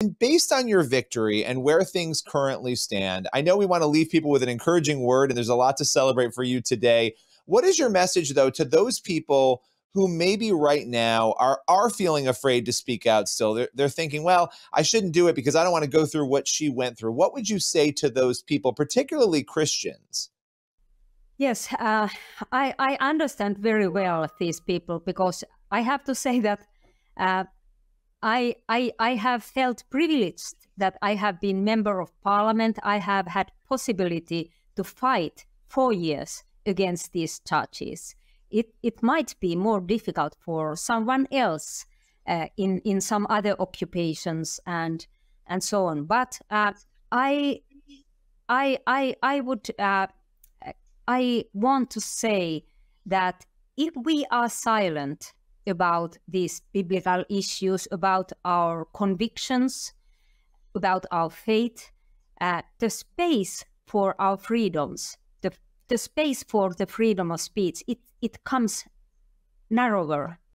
And based on your victory and where things currently stand, I know we want to leave people with an encouraging word, and there's a lot to celebrate for you today. What is your message, though, to those people who maybe right now are are feeling afraid to speak out still? They're, they're thinking, well, I shouldn't do it because I don't want to go through what she went through. What would you say to those people, particularly Christians? Yes, uh, I, I understand very well these people because I have to say that uh, I, I, I have felt privileged that I have been member of parliament. I have had possibility to fight for years against these charges. It, it might be more difficult for someone else uh, in, in some other occupations and, and so on. But uh, I, I, I, I would, uh, I want to say that if we are silent about these biblical issues, about our convictions, about our faith, uh, the space for our freedoms, the, the space for the freedom of speech, it, it comes narrower